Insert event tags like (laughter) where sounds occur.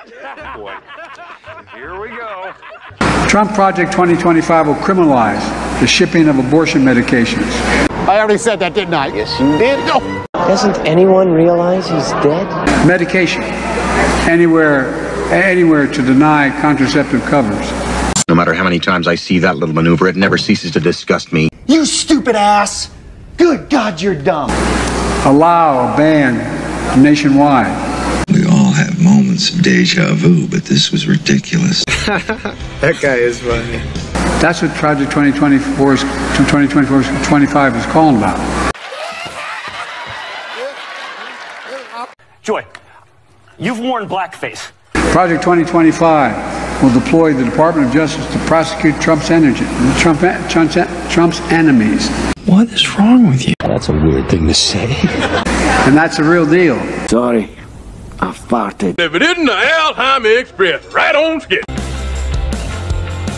(laughs) Boy, here we go. Trump Project 2025 will criminalize the shipping of abortion medications. I already said that, didn't I? Yes, you did. No. Doesn't anyone realize he's dead? Medication. Anywhere, anywhere to deny contraceptive covers. No matter how many times I see that little maneuver, it never ceases to disgust me. You stupid ass. Good God, you're dumb. Allow a ban nationwide. We all have moments of deja vu, but this was ridiculous. (laughs) That guy is funny. That's what Project 2024 is, 2024 25 is calling about. Joy, you've worn blackface. Project 2025 will deploy the Department of Justice to prosecute Trump's energy, Trump, Trump's, Trump's enemies. What is wrong with you? That's a weird thing to say. And that's the real deal. Sorry, I farted. If it isn't the Alzheimer Express, right on schedule.